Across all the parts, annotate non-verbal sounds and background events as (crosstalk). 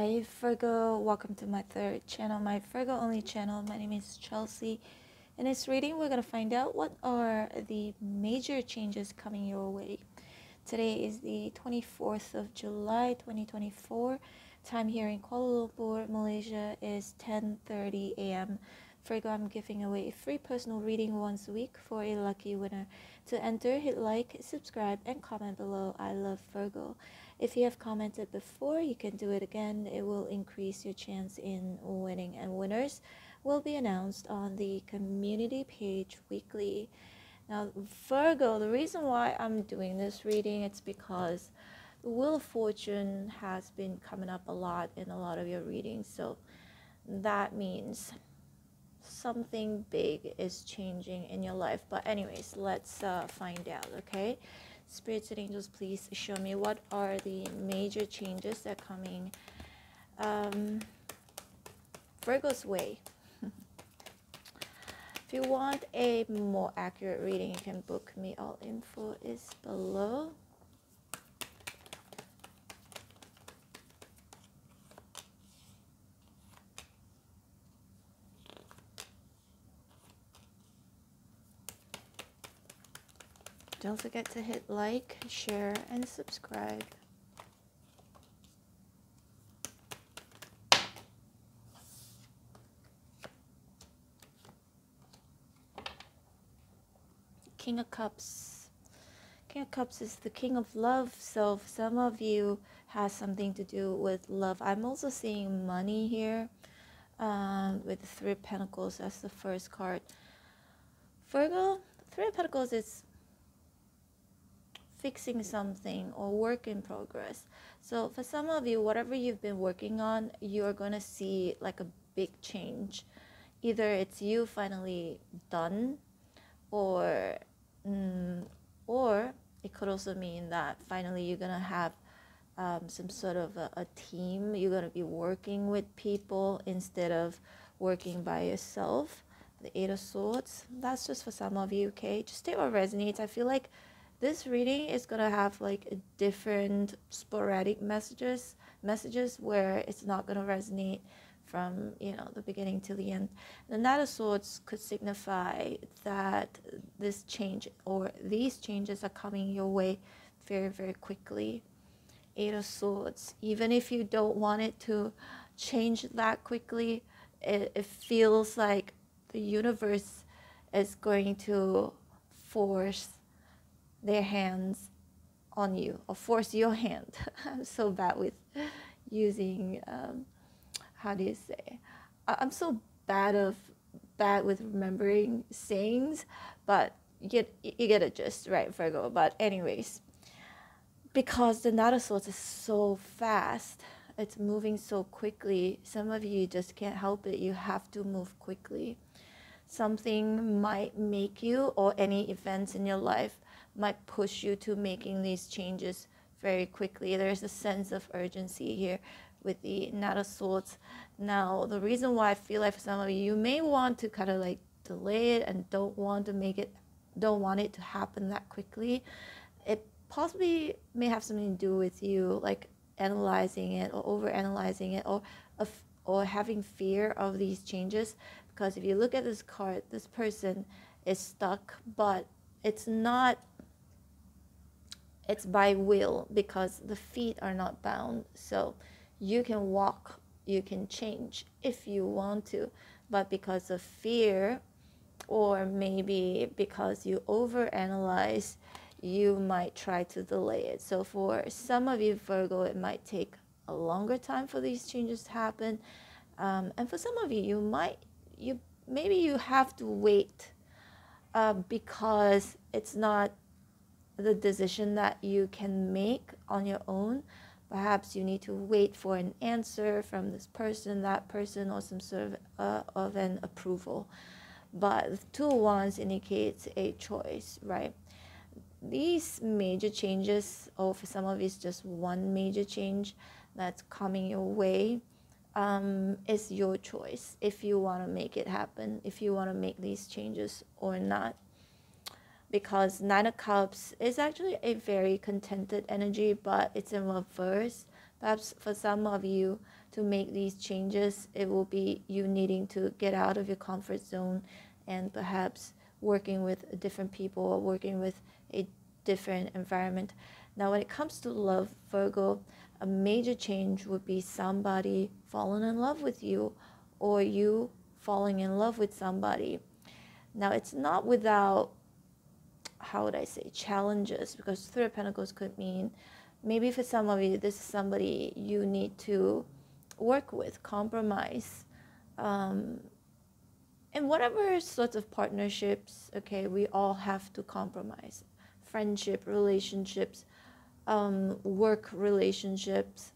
Hi Virgo, welcome to my third channel, my Virgo only channel. My name is Chelsea. In this reading, we're going to find out what are the major changes coming your way. Today is the 24th of July 2024. Time here in Kuala Lumpur, Malaysia is 10:30 a.m. Virgo, I'm giving away a free personal reading once a week for a lucky winner. To enter, hit like, subscribe, and comment below. I love Virgo. If you have commented before, you can do it again. It will increase your chance in winning, and winners will be announced on the community page weekly. Now, Virgo, the reason why I'm doing this reading it's because the Wheel of Fortune has been coming up a lot in a lot of your readings. So that means something big is changing in your life. But anyways, let's uh, find out, okay? Spirits and angels please show me what are the major changes that are coming um, virgo's way. (laughs) If you want a more accurate reading you can book me. All info is below Don't forget to hit like, share, and subscribe. King of Cups. King of Cups is the King of Love. So some of you has something to do with love. I'm also seeing money here um, with the Three of Pentacles. That's the first card. Virgo, Three of Pentacles is fixing something or work in progress. So for some of you, whatever you've been working on, you're going to see like a big change. Either it's you finally done or mm, or it could also mean that finally you're going to have um, some sort of a, a team. You're going to be working with people instead of working by yourself. The Eight of Swords. That's just for some of you, okay? Just take what resonates. I feel like this reading is gonna have like different sporadic messages messages where it's not gonna resonate from you know the beginning to the end. The Knight of Swords could signify that this change or these changes are coming your way very very quickly. Eight of Swords. Even if you don't want it to change that quickly, it, it feels like the universe is going to force their hands on you or force your hand. (laughs) I'm so bad with using um, how do you say? I'm so bad of bad with remembering sayings, but you get you get a gist, right, Virgo? But anyways, because the Knight Swords is so fast, it's moving so quickly. Some of you just can't help it. You have to move quickly. Something might make you or any events in your life might push you to making these changes very quickly. There's a sense of urgency here with the Knight of Swords. Now, the reason why I feel like for some of you, you may want to kind of like delay it and don't want to make it, don't want it to happen that quickly. It possibly may have something to do with you like analyzing it or over analyzing it or or having fear of these changes because if you look at this card this person is stuck but it's not it's by will because the feet are not bound. So you can walk, you can change if you want to, but because of fear, or maybe because you overanalyze, you might try to delay it. So for some of you, Virgo, it might take a longer time for these changes to happen. Um, and for some of you, you might, you maybe you have to wait uh, because it's not the decision that you can make on your own. Perhaps you need to wait for an answer from this person, that person, or some sort of, uh, of an approval. But two wands indicates a choice, right? These major changes, or for some of it's just one major change that's coming your way, um, is your choice if you want to make it happen, if you want to make these changes or not because Nine of Cups is actually a very contented energy, but it's in reverse Perhaps for some of you to make these changes, it will be you needing to get out of your comfort zone and perhaps working with different people or working with a different environment. Now, when it comes to love, Virgo, a major change would be somebody falling in love with you or you falling in love with somebody. Now, it's not without, how would I say, challenges, because Three of Pentacles could mean maybe for some of you, this is somebody you need to work with, compromise. Um, in whatever sorts of partnerships, okay, we all have to compromise. Friendship, relationships, um, work relationships,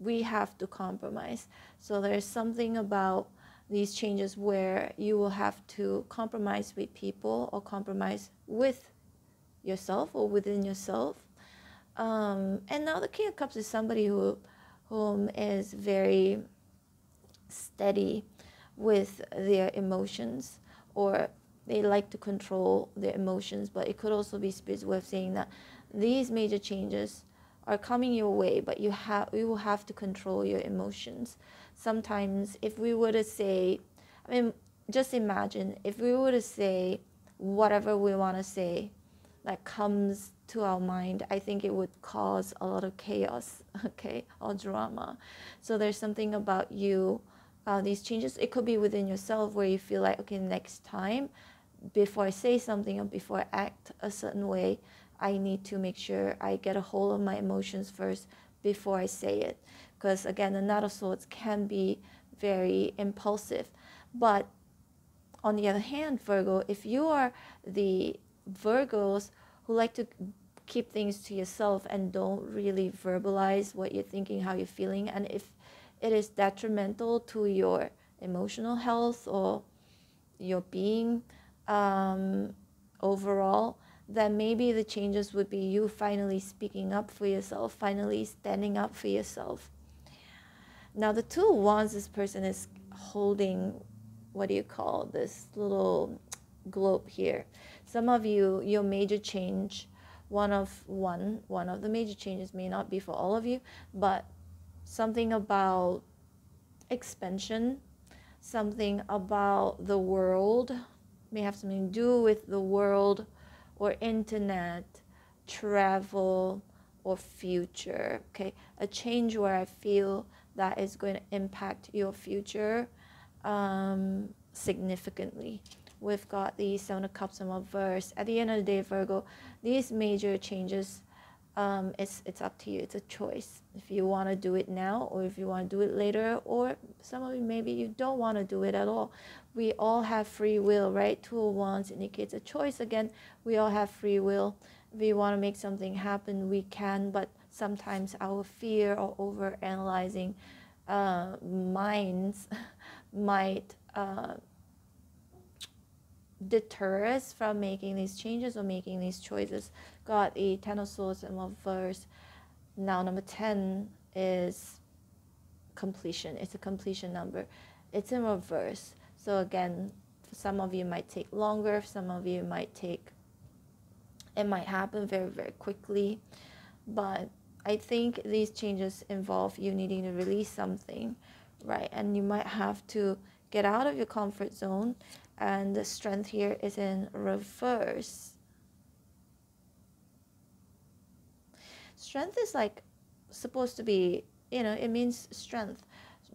we have to compromise. So there's something about these changes where you will have to compromise with people or compromise with yourself or within yourself. Um, and now the King of Cups is somebody who whom is very steady with their emotions or they like to control their emotions, but it could also be spirit's way of saying that these major changes are coming your way, but you have you will have to control your emotions. Sometimes if we were to say I mean just imagine if we were to say whatever we want to say that comes to our mind, I think it would cause a lot of chaos, (laughs) okay, or drama. So there's something about you, uh, these changes. It could be within yourself where you feel like, okay, next time, before I say something or before I act a certain way, I need to make sure I get a hold of my emotions first before I say it. Because again, the Knight of Swords can be very impulsive. But on the other hand, Virgo, if you are the Virgos who like to keep things to yourself and don't really verbalize what you're thinking, how you're feeling, and if it is detrimental to your emotional health or your being um, overall, then maybe the changes would be you finally speaking up for yourself, finally standing up for yourself. Now, the two wands, this person is holding, what do you call this little globe here? Some of you, your major change, one of one, one of the major changes may not be for all of you, but something about expansion, something about the world, may have something to do with the world or internet, travel, or future. Okay, a change where I feel that is going to impact your future um, significantly we've got the Seven of Cups and Reverse. At the end of the day, Virgo, these major changes, um, it's, it's up to you. It's a choice. If you want to do it now or if you want to do it later, or some of you maybe you don't want to do it at all. We all have free will, right? Two of Wands indicates a choice. Again, we all have free will. If we want to make something happen, we can, but sometimes our fear or over analyzing uh, minds (laughs) might uh, deter us from making these changes or making these choices. Got a Ten of Swords in reverse. Now number 10 is completion. It's a completion number. It's in reverse. So again, some of you might take longer, some of you might take it might happen very, very quickly. But I think these changes involve you needing to release something, right? And you might have to get out of your comfort zone and the strength here is in reverse. Strength is like supposed to be, you know, it means strength,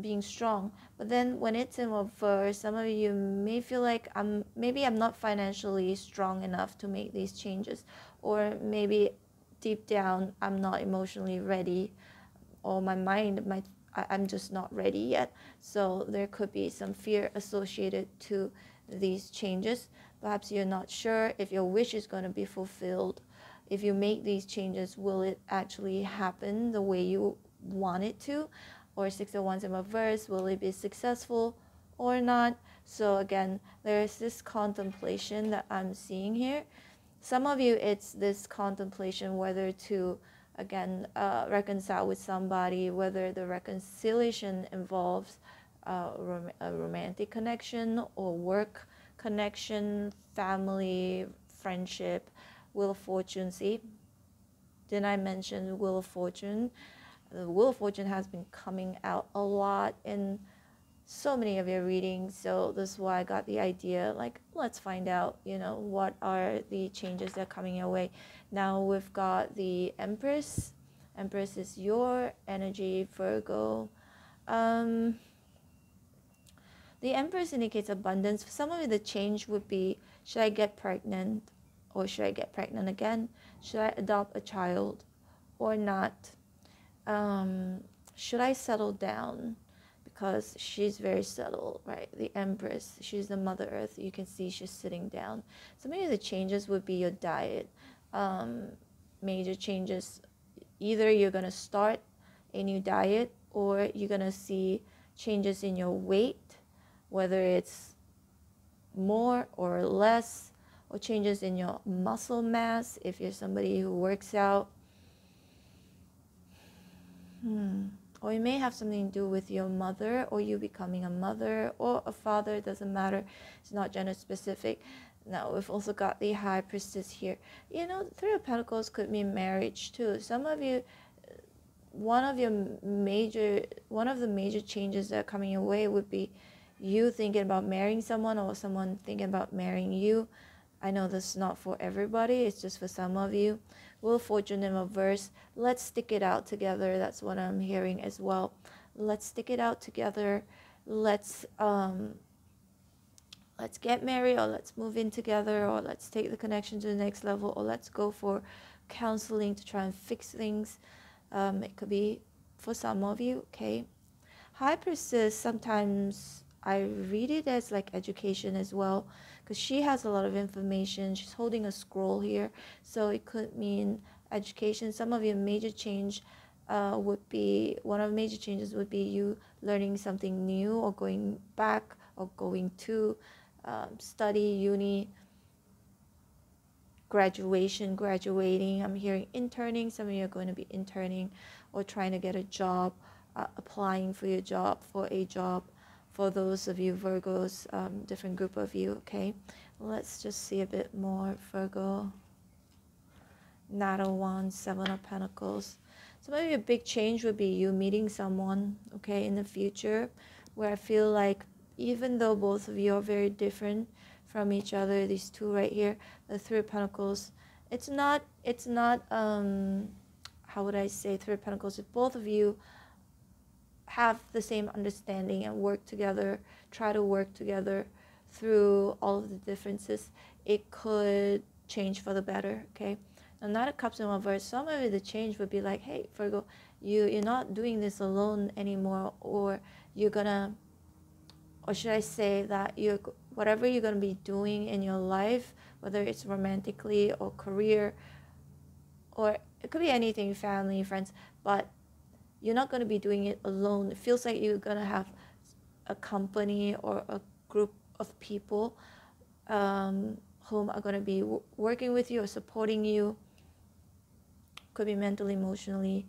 being strong. But then when it's in reverse, some of you may feel like I'm maybe I'm not financially strong enough to make these changes, or maybe deep down I'm not emotionally ready, or my mind might I'm just not ready yet. So there could be some fear associated to these changes. Perhaps you're not sure if your wish is going to be fulfilled. If you make these changes, will it actually happen the way you want it to? Or Six of Wands in reverse, will it be successful or not? So again, there's this contemplation that I'm seeing here. Some of you, it's this contemplation whether to again uh, reconcile with somebody, whether the reconciliation involves uh, rom- a romantic connection or work connection, family, friendship, Wheel of Fortune. See, didn't I mention Wheel of Fortune? the Wheel of Fortune has been coming out a lot in so many of your readings. So this is why I got the idea. Like, let's find out, you know, what are the changes that are coming your way. Now we've got the Empress. Empress is your energy, Virgo. Um, the Empress indicates abundance. For some of you, the change would be should I get pregnant or should I get pregnant again? Should I adopt a child or not? Um, should I settle down? Because she's very subtle, right? The Empress, she's the Mother Earth. You can see she's sitting down. So many of the changes would be your diet. Um, major changes. Either you're going to start a new diet or you're going to see changes in your weight whether it's more or less, or changes in your muscle mass if you're somebody who works out. Hmm. Or it may have something to do with your mother, or you becoming a mother or a father, doesn't matter. It's not gender specific. Now, we've also got the High Priestess here. You know, Three of Pentacles could mean marriage too. Some of you, one of your major, one of the major changes that are coming your way would be you thinking about marrying someone or someone thinking about marrying you. I know this is not for everybody, it's just for some of you. Will fortune in reverse. Let's stick it out together. That's what I'm hearing as well. Let's stick it out together. Let's um let's get married or let's move in together or let's take the connection to the next level or let's go for counseling to try and fix things. Um, it could be for some of you, okay? High Priestess sometimes I read it as like education as well because she has a lot of information. She's holding a scroll here, so it could mean education. Some of your major change uh, would be one of major changes would be you learning something new or going back or going to um, study uni graduation graduating i'm hearing interning some of you are going to be interning or trying to get a job uh, applying for your job for a job for those of you Virgos, um, different group of you, okay? Let's just see a bit more Virgo. Knight of Wands, Seven of Pentacles. So maybe a big change would be you meeting someone, okay, in the future, where I feel like even though both of you are very different from each other, these two right here, the Three of Pentacles, it's not, it's not, um, how would I say, Three of Pentacles, if both of you have the same understanding and work together, try to work together through all of the differences, it could change for the better, okay? Now, Knight of Cups in reverse, some of the change would be like, hey, Virgo, you, you're not doing this alone anymore, or you're gonna, or should I say that you're, whatever you're gonna be doing in your life, whether it's romantically or career, or it could be anything, family, friends, but you're not going to be doing it alone. It feels like you're going to have a company or a group of people um, whom are going to be w- working with you or supporting you. Could be mentally, emotionally,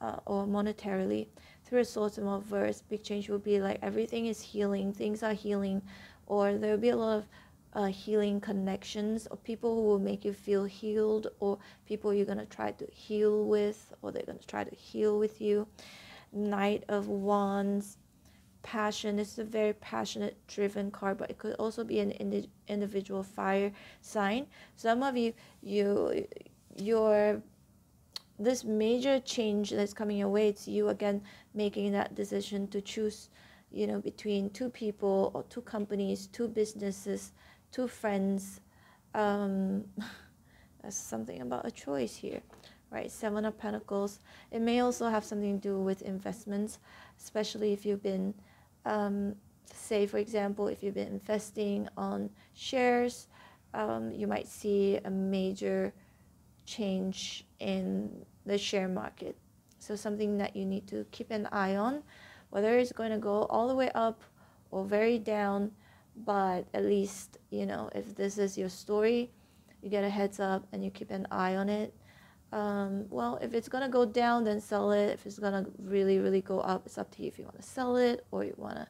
uh, or monetarily. Through a source of verse, big change will be like everything is healing, things are healing, or there will be a lot of uh, healing connections or people who will make you feel healed or people you're going to try to heal with or they're going to try to heal with you. Knight of wands. Passion. This is a very passionate driven card but it could also be an indi- individual fire sign. Some of you you your this major change that's coming your way it's you again making that decision to choose you know between two people or two companies two businesses two friends. Um, (laughs) that's something about a choice here, right? Seven of Pentacles. It may also have something to do with investments, especially if you've been, um, say, for example, if you've been investing on shares, um, you might see a major change in the share market. So, something that you need to keep an eye on, whether it's going to go all the way up or very down but at least you know if this is your story you get a heads up and you keep an eye on it um, well if it's gonna go down then sell it if it's gonna really really go up it's up to you if you want to sell it or you want to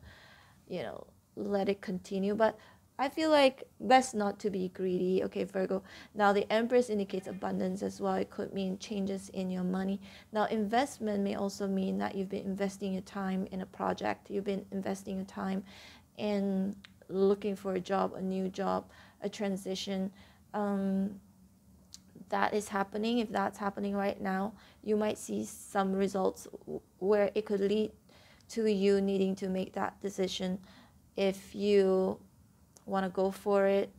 you know let it continue but I feel like best not to be greedy. Okay, Virgo. Now, the Empress indicates abundance as well. It could mean changes in your money. Now, investment may also mean that you've been investing your time in a project, you've been investing your time in looking for a job, a new job, a transition. Um, that is happening. If that's happening right now, you might see some results where it could lead to you needing to make that decision if you want to go for it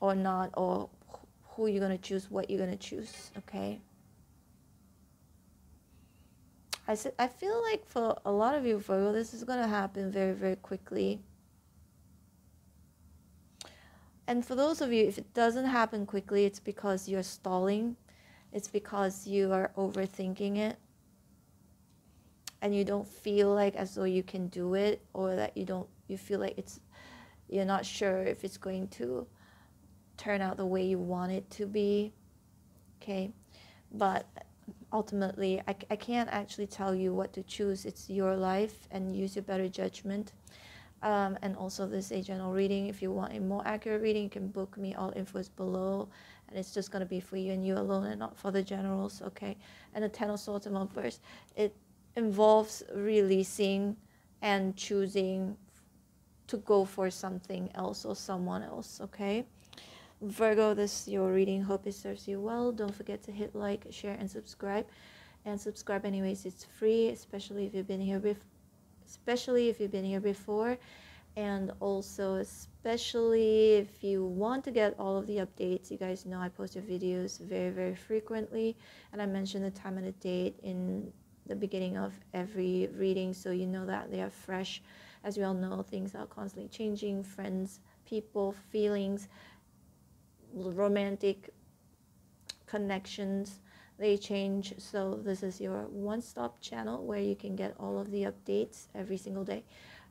or not, or who you're going to choose, what you're going to choose, okay? I said I feel like for a lot of you Virgo, this is going to happen very very quickly. And for those of you, if it doesn't happen quickly, it's because you're stalling. It's because you are overthinking it. And you don't feel like as though you can do it, or that you don't, you feel like it's you're not sure if it's going to turn out the way you want it to be. Okay. But ultimately, I, I can't actually tell you what to choose. It's your life and use your better judgment. Um, and also, this a general reading. If you want a more accurate reading, you can book me. All info is below. And it's just going to be for you and you alone and not for the generals. Okay. And the Ten of Swords and Verse, it involves releasing and choosing to go for something else or someone else, okay? Virgo, this is your reading. Hope it serves you well. Don't forget to hit like, share, and subscribe. And subscribe anyways, it's free, especially if you've been here before especially if you've been here before and also especially if you want to get all of the updates. You guys know i post your videos very very frequently and i mention the time and the date in the beginning of every reading so you know that they are fresh. As we all know, things are constantly changing friends, people, feelings, romantic connections they change so this is your one-stop channel where you can get all of the updates every single day.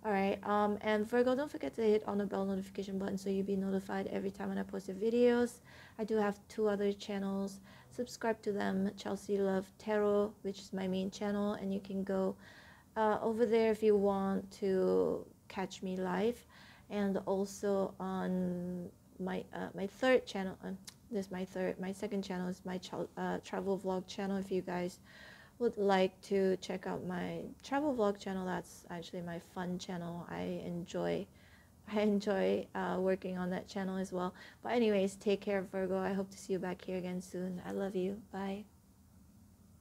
All right um and virgo don't forget to hit on the bell notification button so you'll be notified every time when i post the videos. I do have two other channels. Subscribe to them chelsea love tarot which is my main channel and you can go uh, over there if you want to catch me live. And also on my uh, my third channel uh, this is my third my second channel is my ch- uh, travel vlog channel. If you guys would like to check out my travel vlog channel that's actually my fun channel. I enjoy i enjoy uh, working on that channel as well. But anyways take care virgo. I hope to see you back here again soon. I love you. Bye